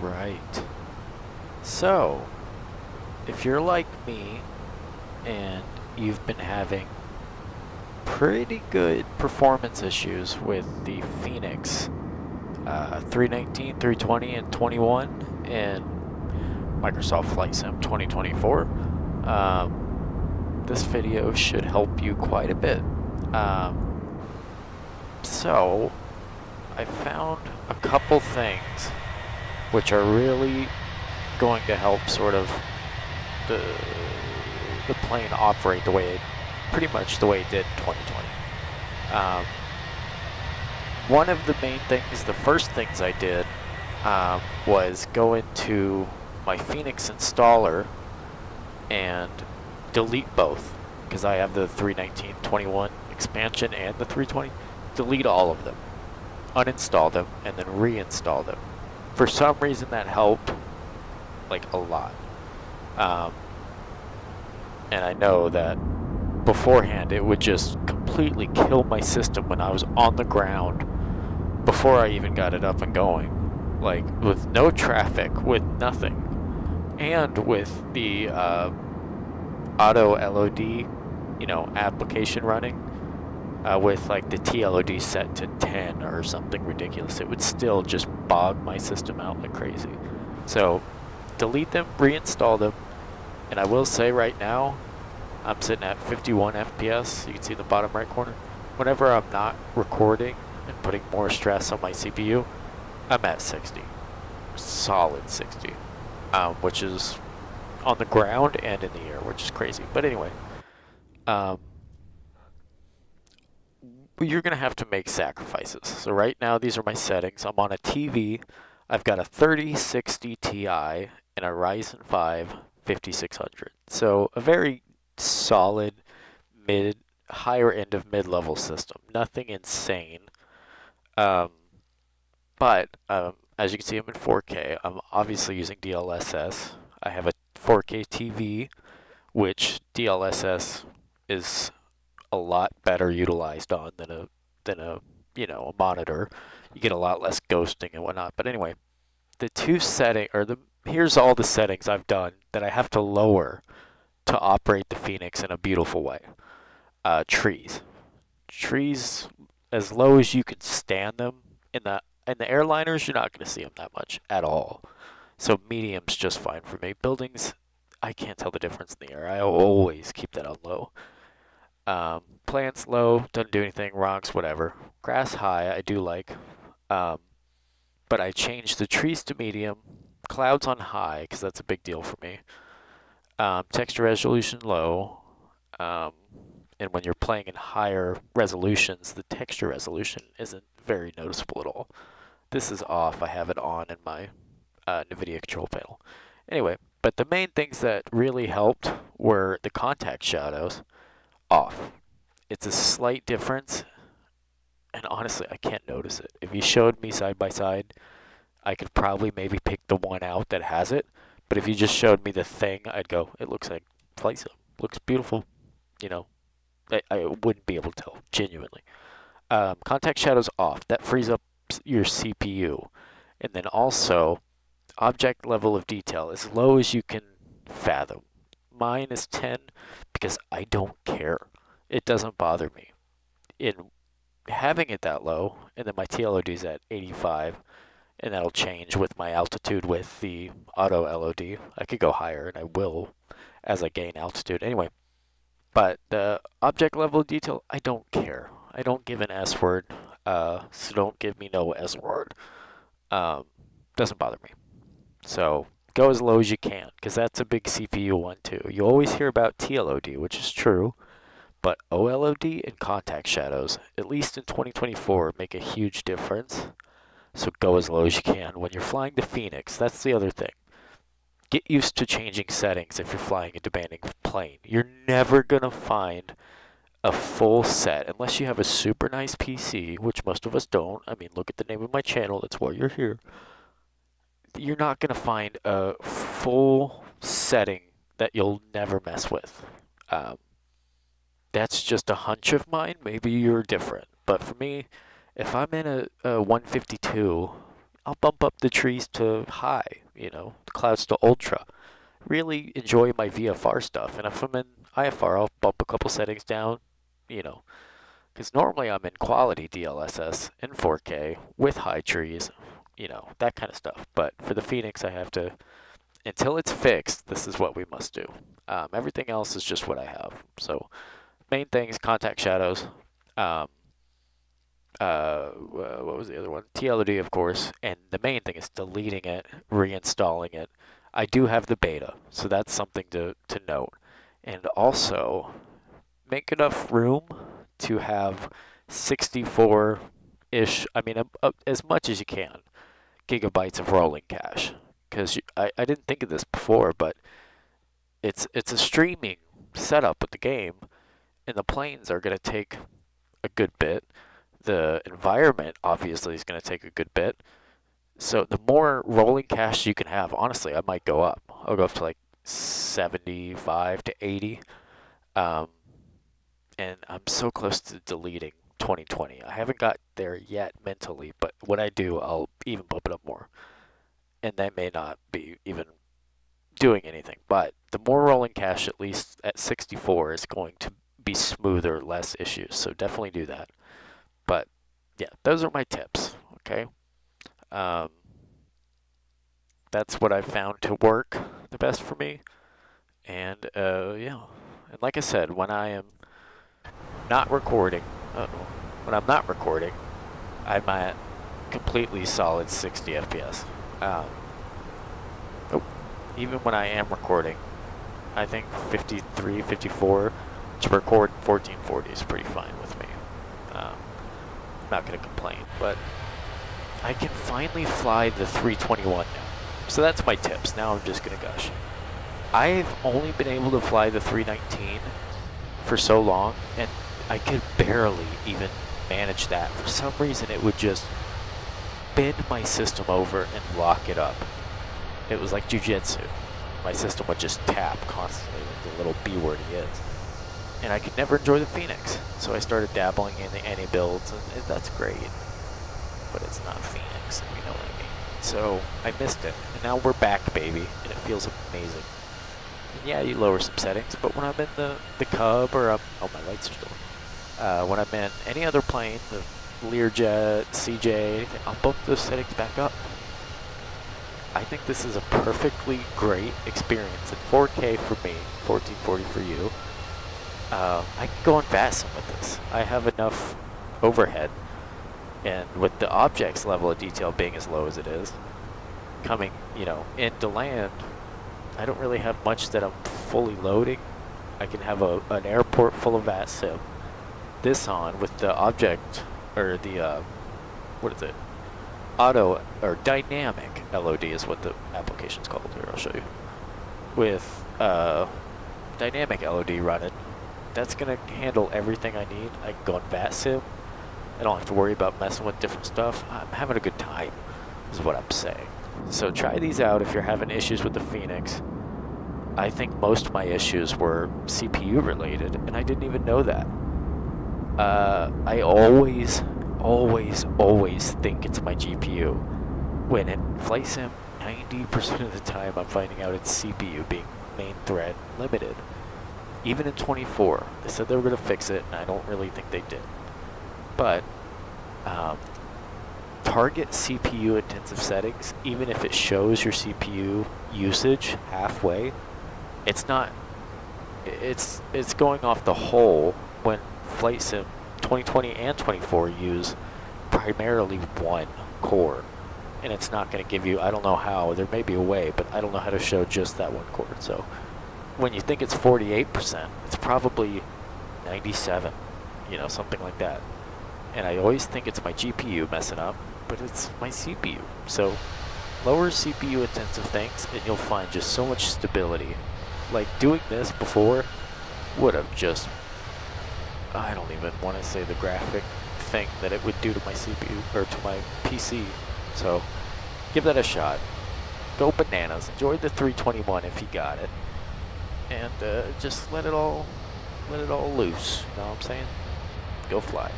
Right. So, if you're like me and you've been having pretty good performance issues with the Fenix uh, 319, 320, and 21 in Microsoft Flight Sim 2024, um, this video should help you quite a bit. Um, so, I found a couple things which are really going to help sort of the, the plane operate the way it, pretty much the way it did in 2020. Um, one of the main things, the first things I did um, was go into my Fenix installer and delete both because I have the 319.21 expansion and the 320. Delete all of them, uninstall them, and then reinstall them. For some reason that helped like a lot. Um, and I know that beforehand it would just completely kill my system when I was on the ground before I even got it up and going. Like with no traffic, with nothing. And with the uh, auto LOD, you know, application running, uh, with like the TLOD set to 10 or something ridiculous, it would still just bog my system out like crazy. So delete them, reinstall them, and I will say right now, I'm sitting at 51 FPS, you can see the bottom right corner. Whenever I'm not recording and putting more stress on my CPU, I'm at 60. Solid 60. Um, which is on the ground and in the air, which is crazy. But anyway, um, you're going to have to make sacrifices. So right now, these are my settings. I'm on a TV. I've got a 3060 Ti and a Ryzen 5 5600. So a very solid mid, higher end of mid-level system. Nothing insane. Um, but um, as you can see, I'm in 4K. I'm obviously using DLSS. I have a 4K TV, which DLSS is a lot better utilized on than a than a you know a monitor. You get a lot less ghosting and whatnot. But anyway, the two setting or the here's all the settings I've done that I have to lower to operate the Fenix in a beautiful way. Uh, trees, trees as low as you can stand them in the in the airliners. You're not going to see them that much at all. So medium's just fine for me. Buildings, I can't tell the difference in the air. I always keep that on low. Um, plants low, doesn't do anything. Rocks, whatever. Grass high, I do like. Um, but I changed the trees to medium, clouds on high, because that's a big deal for me. Um, texture resolution low. Um, and when you're playing in higher resolutions, the texture resolution isn't very noticeable at all. This is off. I have it on in my uh, NVIDIA control panel. Anyway, but the main things that really helped were the contact shadows off. It's a slight difference, and honestly, I can't notice it. If you showed me side by side, I could probably maybe pick the one out that has it. But if you just showed me the thing, I'd go, it looks like Flight. Looks beautiful. You know, I, I wouldn't be able to tell, genuinely. Um, contact shadows off. That frees up your CPU. And then also, object level of detail as low as you can fathom. Mine is 10 because I don't care. It doesn't bother me. In having it that low, and then my TLOD is at 85, and that'll change with my altitude with the auto LOD. I could go higher, and I will as I gain altitude. Anyway, but the object level detail, I don't care. I don't give an S word, uh, so don't give me no S word. Um, doesn't bother me. So go as low as you can, because that's a big CPU one too. You always hear about TLOD, which is true, but OLOD and contact shadows, at least in 2024, make a huge difference. So go as low as you can. When you're flying the Fenix, that's the other thing. Get used to changing settings if you're flying a demanding plane. You're never going to find a full set unless you have a super nice PC, which most of us don't. I mean, look at the name of my channel, that's why you're here. You're not going to find a full setting that you'll never mess with. Um, that's just a hunch of mine. Maybe you're different. But for me, if I'm in a, a 152 I'll bump up the trees to high, you know, the clouds to ultra. Really enjoy my VFR stuff. And if I'm in IFR, I'll bump a couple settings down, you know, because normally I'm in quality DLSS in 4K with high trees, you know, that kind of stuff. But for the Fenix, I have to, until it's fixed, this is what we must do. Um, everything else is just what I have. So main thing is contact shadows. Um, uh, what was the other one? TLD, of course. And the main thing is deleting it, reinstalling it. I do have the beta, so that's something to, to note. And also, make enough room to have 64-ish, I mean, uh, as much as you can, gigabytes of rolling cache. Because I, I didn't think of this before, but it's it's a streaming setup with the game, and the planes are going to take a good bit. The environment obviously is going to take a good bit. So the more rolling cache you can have, honestly, I might go up. I'll go up to like 75 to 80. Um, and I'm so close to deleting 2020. I haven't got there yet mentally, but when I do, I'll even bump it up more. And that may not be even doing anything, but the more rolling cache, at least at 64, is going to be smoother, less issues. So definitely do that. But yeah, those are my tips. Okay. Um, that's what I've found to work the best for me. And uh, yeah, and like I said, when I am not recording, uh -oh, when I'm not recording, I'm at completely solid 60 FPS. Um, oh, even when I am recording, I think 53, 54 to record 1440 is pretty fine with me. Um, I'm not going to complain, but I can finally fly the 321 now. So that's my tips. Now I'm just going to gush. I've only been able to fly the 319 for so long, and I could barely even manage that. For some reason, it would just bend my system over and lock it up. It was like jujitsu. My system would just tap constantly like the little B word he is. And I could never enjoy the Fenix. So I started dabbling in the iniBuilds, and that's great. But it's not Fenix, you know what I mean. So I missed it. And now we're back, baby, and it feels amazing. And yeah, you lower some settings, but when I'm in the, the Cub or I'm, oh, my lights are still uh, when I'm in any other plane, the Learjet, CJ, anything, I'll bump those settings back up. I think this is a perfectly great experience in 4K for me, 1440 for you. Uh, I can go on VATSIM with this. I have enough overhead, and with the objects level of detail being as low as it is, coming, you know, into land, I don't really have much that I'm fully loading. I can have a, an airport full of VATSIM, this on with the object, or the, uh, what is it? Auto, or dynamic LOD is what the application's called. Here, I'll show you. With uh, dynamic LOD running, that's to handle everything I need. I can go on VATSIM. I don't have to worry about messing with different stuff. I'm having a good time, is what I'm saying. So try these out if you're having issues with the Fenix. I think most of my issues were CPU related, and I didn't even know that. Uh, I always, always, always think it's my GPU. When in Flight Sim, 90% of the time I'm finding out it's CPU being main thread limited. Even in 24, they said they were going to fix it, and I don't really think they did. But, um, target CPU intensive settings, even if it shows your CPU usage halfway, it's not, it's, it's going off the whole when Flight Sim 2020 and 24 use primarily one core. And it's not going to give you, I don't know how, there may be a way, but I don't know how to show just that one core. So when you think it's 48%, it's probably 97, you know, something like that. And I always think it's my GPU messing up, but it's my CPU. So lower CPU intensive things and you'll find just so much stability. Like doing this before would have just I don't even want to say the graphic thing that it would do to my CPU or to my PC. So give that a shot. Go bananas. Enjoy the 321 if you got it. And uh, just let it all let it all loose. You know what I'm saying? Go fly.